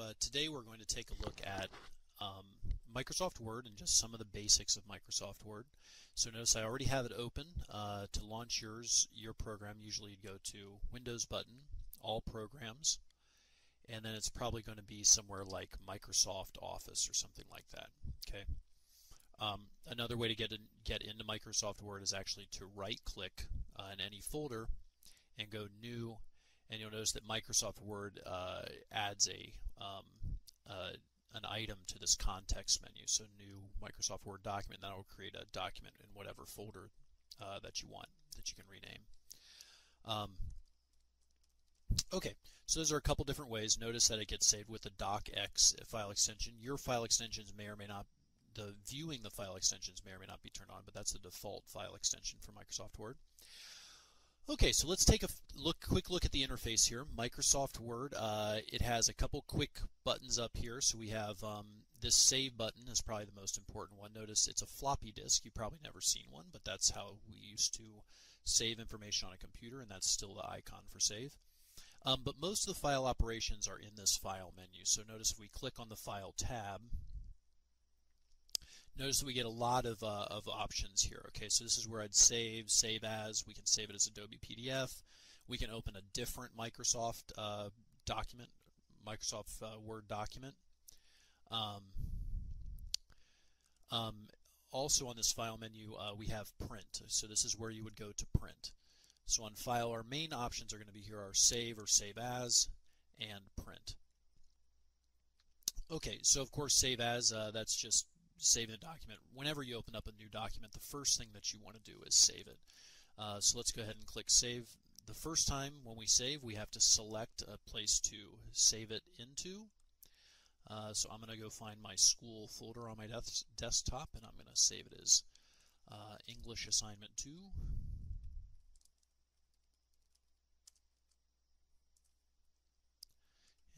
uh, today we're going to take a look at um, Microsoft Word and just some of the basics of Microsoft Word. So notice I already have it open. Uh, to launch yours, your program, usually you'd go to Windows button, All Programs, and then it's probably going to be somewhere like Microsoft Office or something like that. Okay. Um, another way to get in, get into Microsoft Word is actually to right-click uh, in any folder and go New and you'll notice that Microsoft Word uh, adds a um, uh, an item to this context menu. So new Microsoft Word document, that will create a document in whatever folder uh, that you want that you can rename. Um, okay, so those are a couple different ways. Notice that it gets saved with the docx file extension. Your file extensions may or may not, the viewing the file extensions may or may not be turned on, but that's the default file extension for Microsoft Word. Okay, so let's take a look, quick look at the interface here. Microsoft Word, uh, it has a couple quick buttons up here. So we have um, this Save button is probably the most important one. Notice it's a floppy disk. You've probably never seen one, but that's how we used to save information on a computer, and that's still the icon for Save. Um, but most of the file operations are in this File menu. So notice if we click on the File tab, Notice that we get a lot of, uh, of options here. Okay, so this is where I'd save, save as. We can save it as Adobe PDF. We can open a different Microsoft uh, document, Microsoft uh, Word document. Um, um, also on this file menu, uh, we have print. So this is where you would go to print. So on file, our main options are going to be here are save or save as and print. Okay, so of course save as, uh, that's just saving a document. Whenever you open up a new document, the first thing that you want to do is save it. Uh, so let's go ahead and click Save. The first time when we save, we have to select a place to save it into. Uh, so I'm going to go find my school folder on my desktop, and I'm going to save it as uh, English Assignment 2.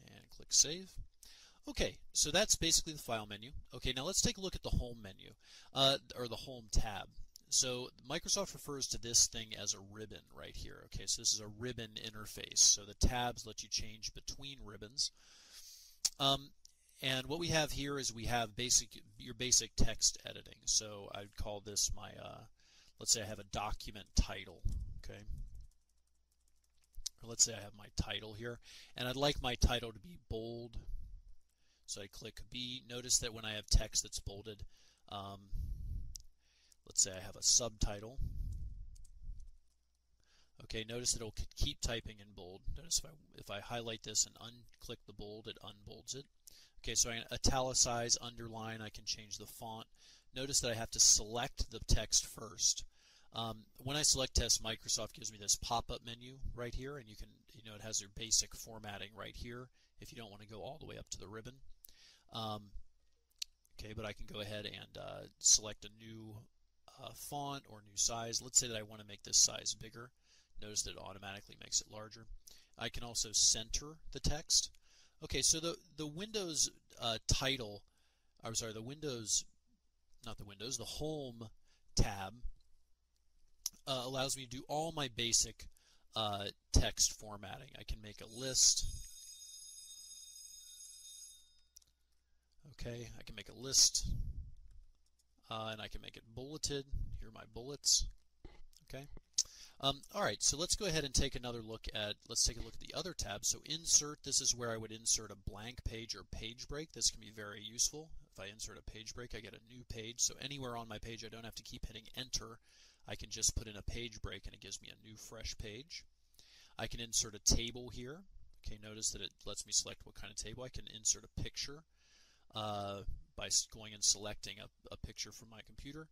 And click Save. Okay, so that's basically the file menu. Okay, now let's take a look at the home menu, uh, or the home tab. So Microsoft refers to this thing as a ribbon right here. Okay, so this is a ribbon interface. So the tabs let you change between ribbons. Um, and what we have here is we have basic your basic text editing. So I'd call this my, uh, let's say I have a document title. Okay, or let's say I have my title here, and I'd like my title to be bold, so I click B. Notice that when I have text that's bolded, um, let's say I have a subtitle. Okay, notice that it'll keep typing in bold. Notice if I, if I highlight this and unclick the bold, it unbolds it. Okay, so I can italicize, underline, I can change the font. Notice that I have to select the text first. Um, when I select text, Microsoft gives me this pop-up menu right here, and you can, you know, it has your basic formatting right here if you don't want to go all the way up to the ribbon. Um, okay, but I can go ahead and uh, select a new uh, font or new size. Let's say that I want to make this size bigger. Notice that it automatically makes it larger. I can also center the text. Okay, so the, the Windows uh, title, I'm sorry, the Windows, not the Windows, the Home tab uh, allows me to do all my basic uh, text formatting. I can make a list. Okay, I can make a list uh, and I can make it bulleted. Here are my bullets. Okay. Um, all right, so let's go ahead and take another look at, let's take a look at the other tab. So insert, this is where I would insert a blank page or page break. This can be very useful. If I insert a page break, I get a new page. So anywhere on my page, I don't have to keep hitting enter. I can just put in a page break and it gives me a new fresh page. I can insert a table here. Okay, notice that it lets me select what kind of table. I can insert a picture uh, by going and selecting a, a, picture from my computer.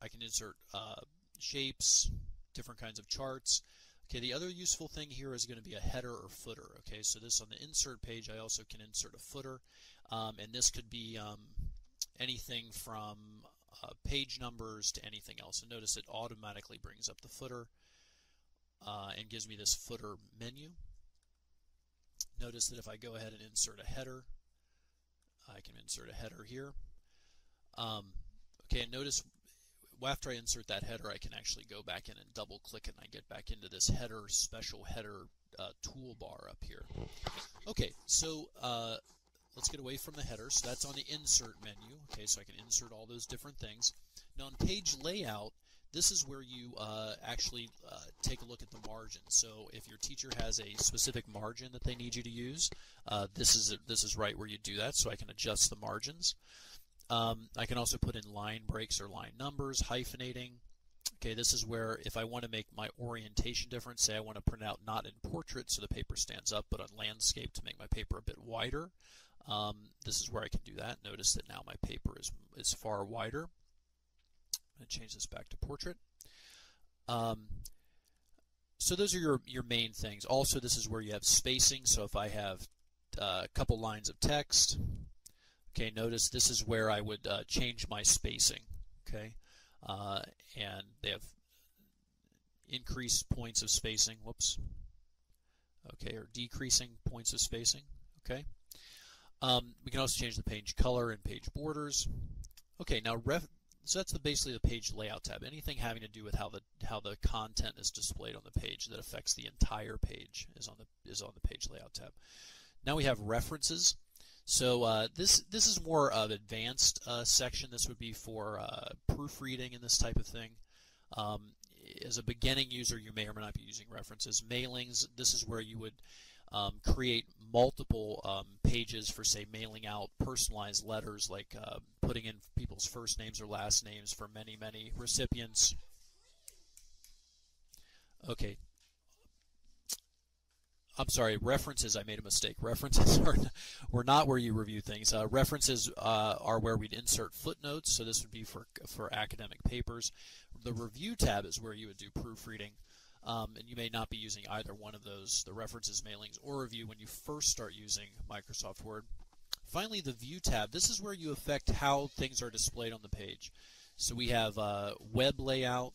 I can insert uh, shapes, different kinds of charts. Okay, the other useful thing here is going to be a header or footer. Okay, so this on the insert page, I also can insert a footer, um, and this could be um, anything from uh, page numbers to anything else. And notice it automatically brings up the footer uh, and gives me this footer menu. Notice that if I go ahead and insert a header, I can insert a header here. Um, okay, and notice after I insert that header, I can actually go back in and double click it and I get back into this header, special header uh, toolbar up here. Okay, so uh, let's get away from the header. So that's on the insert menu. Okay, so I can insert all those different things. Now on page layout, this is where you uh, actually uh, take a look at the margin. So if your teacher has a specific margin that they need you to use, uh, this is this is right where you do that. So I can adjust the margins. Um, I can also put in line breaks or line numbers, hyphenating. Okay, this is where if I want to make my orientation different, say I want to print out not in portrait so the paper stands up, but on landscape to make my paper a bit wider, um, this is where I can do that. Notice that now my paper is, is far wider. I'm going to change this back to portrait. Um, so those are your, your main things. Also, this is where you have spacing. So if I have uh, a couple lines of text, okay, notice this is where I would uh, change my spacing. Okay, uh, and they have increased points of spacing. Whoops. Okay, or decreasing points of spacing. Okay. Um, we can also change the page color and page borders. Okay, now so that's the, basically the page layout tab. Anything having to do with how the how the content is displayed on the page that affects the entire page is on the is on the page layout tab. Now we have references. So uh, this this is more of advanced uh, section. This would be for uh, proofreading and this type of thing. Um, as a beginning user, you may or may not be using references. Mailings. This is where you would um, create multiple um, pages for, say, mailing out personalized letters, like uh, putting in people's first names or last names for many, many recipients. Okay. I'm sorry, references, I made a mistake. References are, were not where you review things. Uh, references uh, are where we'd insert footnotes, so this would be for, for academic papers. The review tab is where you would do proofreading. Um, and you may not be using either one of those, the references, mailings, or review when you first start using Microsoft Word. Finally, the View tab. This is where you affect how things are displayed on the page. So we have uh, web layout.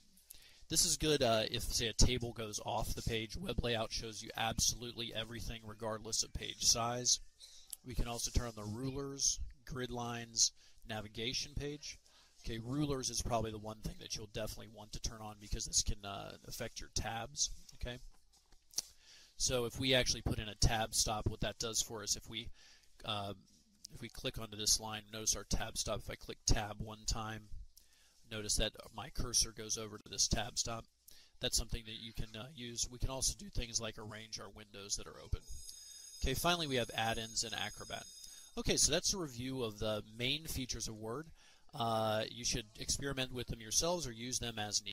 This is good uh, if, say, a table goes off the page. Web layout shows you absolutely everything regardless of page size. We can also turn on the rulers, grid lines, navigation page. Okay, rulers is probably the one thing that you'll definitely want to turn on because this can uh, affect your tabs. Okay, so if we actually put in a tab stop, what that does for us, if we uh, if we click onto this line, notice our tab stop. If I click tab one time, notice that my cursor goes over to this tab stop. That's something that you can uh, use. We can also do things like arrange our windows that are open. Okay, finally we have add-ins and Acrobat. Okay, so that's a review of the main features of Word. Uh, you should experiment with them yourselves or use them as needed.